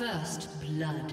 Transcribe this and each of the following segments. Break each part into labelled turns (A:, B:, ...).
A: First blood.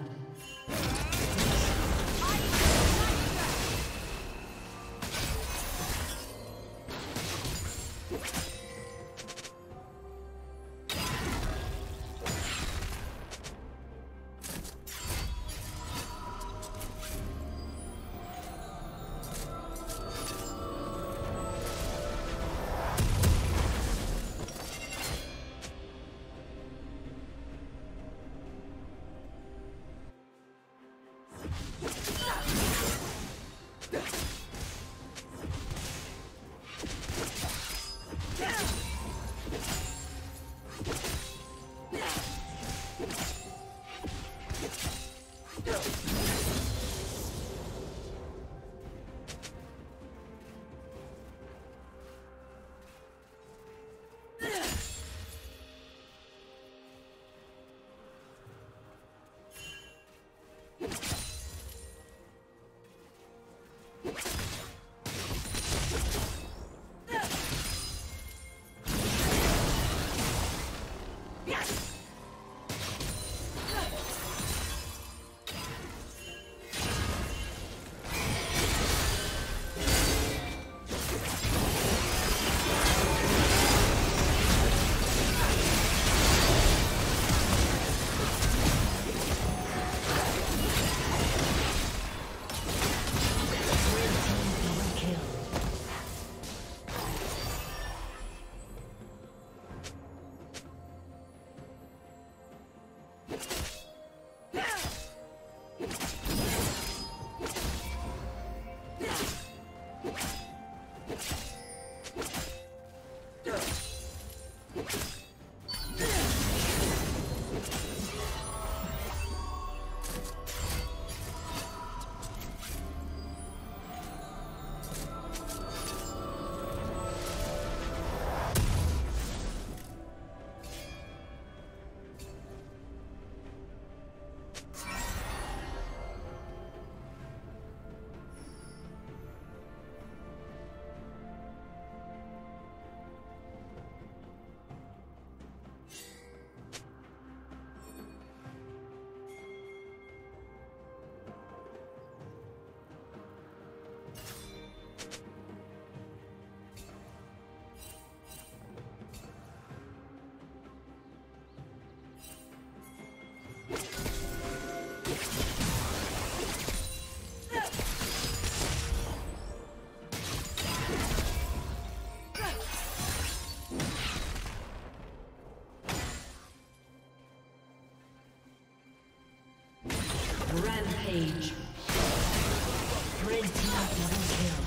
A: Double kill.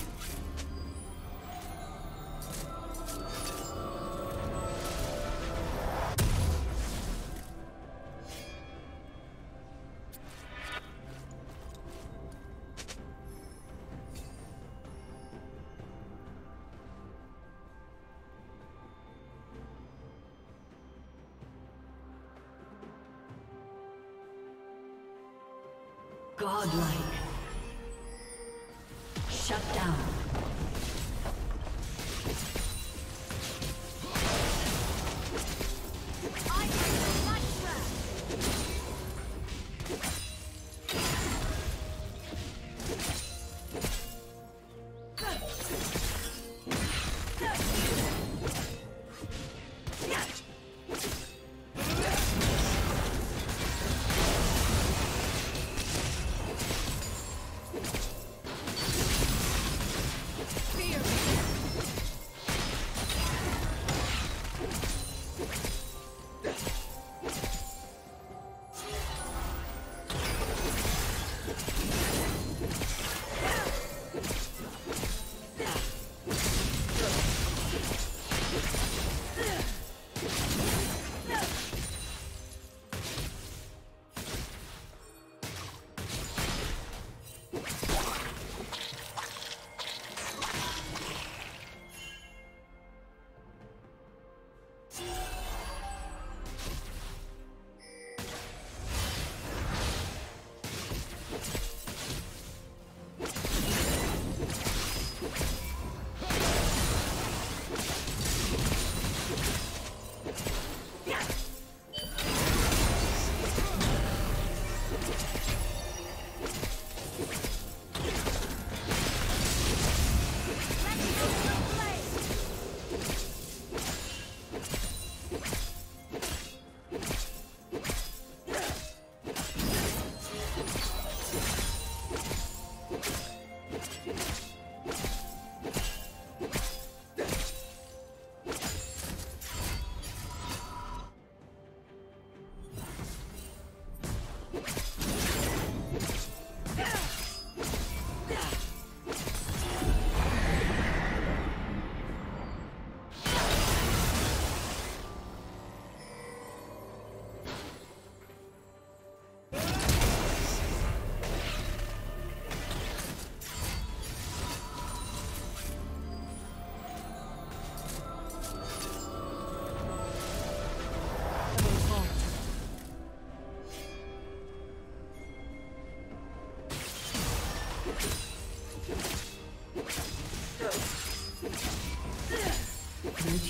A: Godlike. Shut down.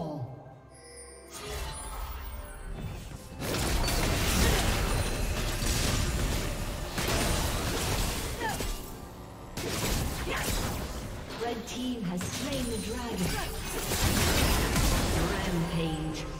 A: Fall. Red team has slain the dragon. Rampage.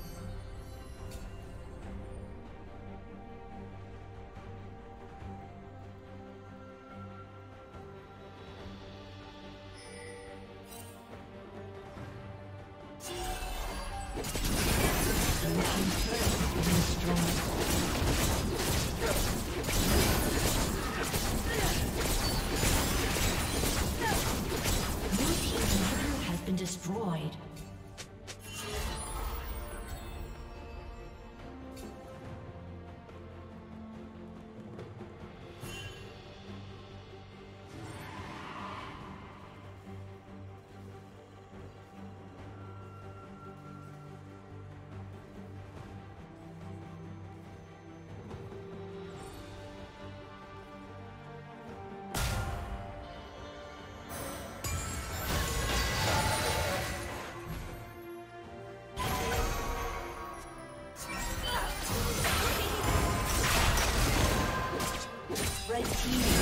A: Unstoppable. Killing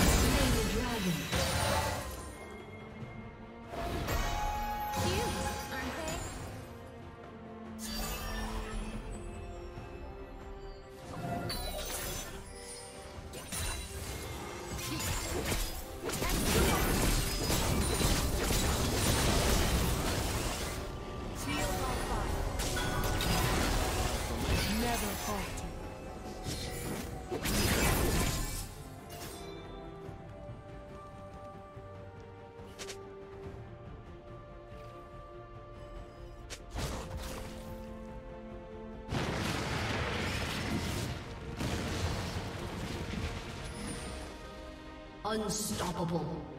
A: spree.